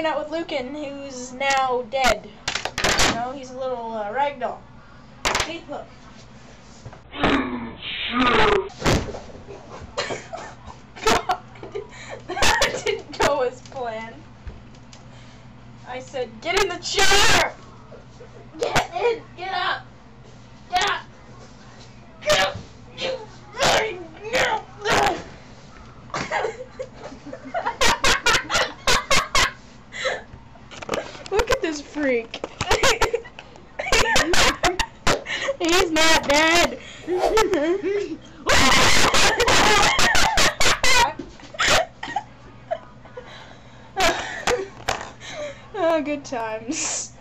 hanging out with Lucan, who's now dead. You know, he's a little uh, ragdoll. See, look. that didn't go as planned. I said, get in the chair! This freak. He's not dead. oh, good times.